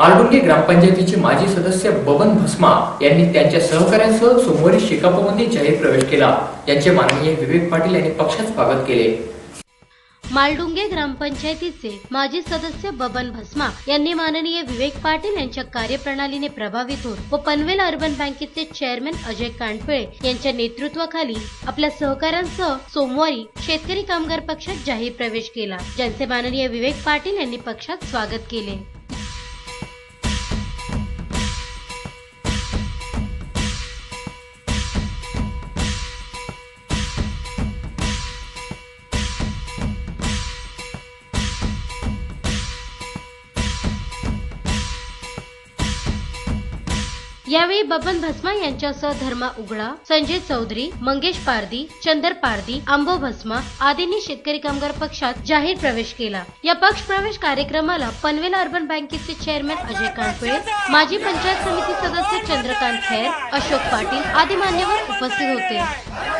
मालडुंगे ग्रामपंचायतीचे माजी सदस्य बबन भस्मा यांनी त्यांच्या सहकाऱ्यांसह सोमवारी शेकापमध्ये जाहीर प्रवेश केला. यांचे माननीय विवेक पाटील यांनी पक्षात स्वागत केले. मालडुंगे ग्रामपंचायतीचे माजी सदस्य बबन भस्मा यांनी माननीय विवेक पाटील यांच्या कार्यप्रणालीने प्रभावित होऊन व पनवेल अर्बन बँकेचे चेअरमॅन अजय कांडपिळे यांच्या नेतृत्वाखाली आपल्या सहकाऱ्यांसह सोमवारी शेतकरी कामगार पक्षात जाहीर प्रवेश केला. ज्यांचे माननीय विवेक पाटील यांनी पक्षात स्वागत केले. यावेळी बबन भस्मा यांच्यासह धर्मा उघडा संजय चौधरी मंगेश पारदी चंदर पारदी आंबो भस्मा आदींनी शेतकरी कामगार पक्षात जाहीर प्रवेश केला. या पक्ष प्रवेश कार्यक्रमाला पनवेल अर्बन बँकेचे चेअरमॅन अजय कानपिळे माजी पंचायत समिती सदस्य चंद्रकांत खैर अशोक पाटील आदी मान्यवर उपस्थित होते.